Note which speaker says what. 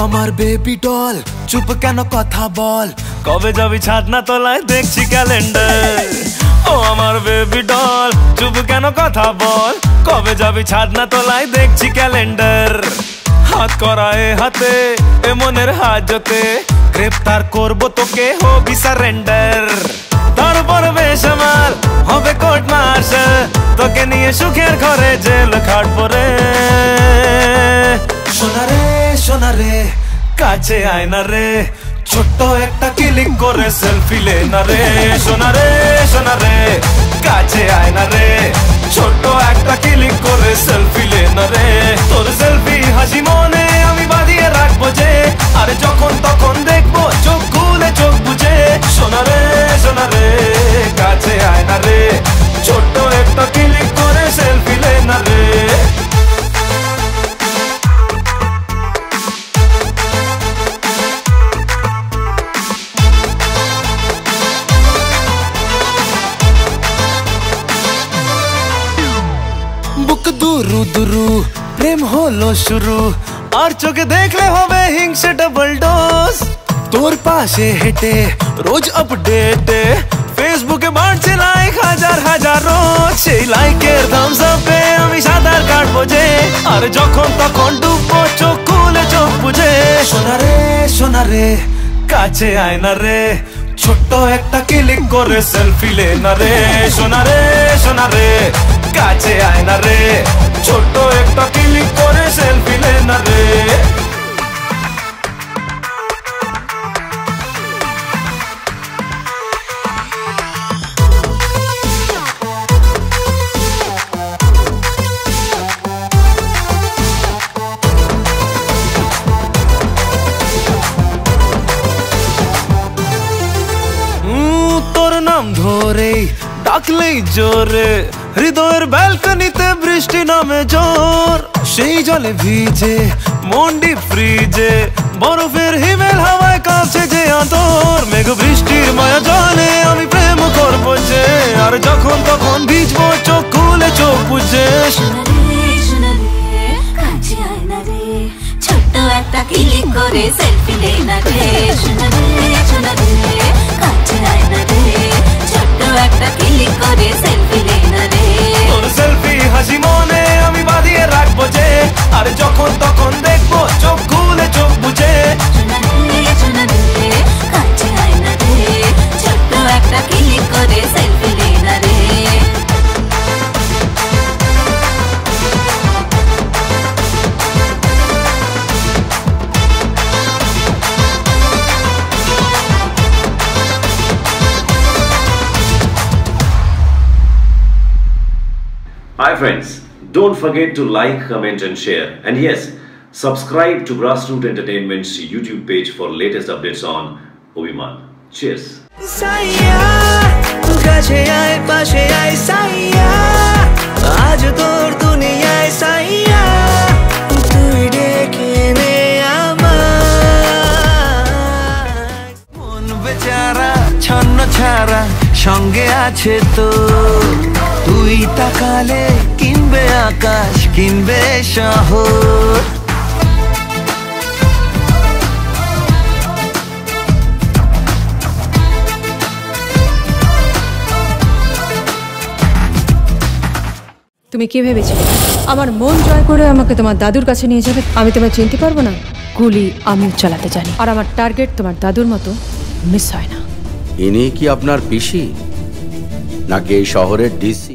Speaker 1: আমার baby doll চুপ কেন কথা বল? কবে যাবি ছাদ না তোলায় দেখছি ক্যালেন্ডার ও আমার বেবি ডল চুপ কেন কথা বল? কবে যাবি ছাদ না তোলায় দেখছি ক্যালেন্ডার হাত করায় হাতে এ মনের হাজতে গ্রেফতার করব তোকে হবি সারেন্ডার তারপর বেসামাল হবে কোর্ট মার্শাল তোকে নিয়ে সুখের ঘরে জেল খাটবো রে। সোনারে সোনারে কাছে আয় না রে। ছোট্ট একটা ক্লিক করে সেলফি লে না রে। শোনা রে, কাছে আয় না রে। বুক দুরু দুরু, প্রেম হলো শুরু। আর চোখে দেখলে হবে হিংসে ডাবল ডোজ তোর পাশে হেঁটে রোজ আপডেটে ফেসবুকে বাড়ছে লাইক হাজার হাজার রোজ। সেই লাইকের দাম সাপে আমি সাঁতার কাটবো যে। আর যখন তখন ডুববো চোখ খুলে চোখ বুঝে। সোনারে সোনারে কাছে আয় না রে। ছোট্ট একটা ক্লিক করে সেলফি লে না রে। সোনারে সোনারে কাছে আয় না রে। ছোট্ট একটা ক্লিক করে সেলফি লে না রে। নাম ধরেই ডাকলেই জোরে। হৃদয়ের ব্যালকনিতে বৃষ্টি নামে জোর সেই জলে ভিজে মন্ডি ফ্রিজে, বরফের হিমেল হাওয়ায় কাছে যে আতর। মেঘ বৃষ্টির মায়া জলে আমি প্রেম করব যে, আর যখন তখন ভিজবো চোখ খুলে চোখ বুঝে।
Speaker 2: রে একটা ক্লিক করে সেলফি নে না রে শোনারে শোনারে কাছে আয় না রে। ছোট্ট একটা ক্লিক করে selfie
Speaker 3: Hi friends, don't forget to like, comment and share. And yes, subscribe to Grassroot Entertainment's YouTube page for latest updates on Obiman. Cheers.
Speaker 4: সাইয়া তোর কাছে আয় পাশে আয় সাইয়া আজ তোর দুনিয়ায় সাইয়া তুই ডেকে নে আমায় মন বেচারা ছন্ন ছাড়া সঙ্গে আছে তো তুই তাকালে কিনবে আকাশ কিনবে শহর।
Speaker 5: তুমি কি ভেবেছিলে? আমার মন জয় করে আমাকে তোমার দাদুর কাছে নিয়ে যাবে। আমি তোমায় চিনতে পারব না। গুলি আমিও চালাতে জানি। আর আমার টার্গেট তোমার দাদুর মতো মিস হয় না।
Speaker 6: ইনি কি আপনার পিসি? নাকি এই শহরের ডিসি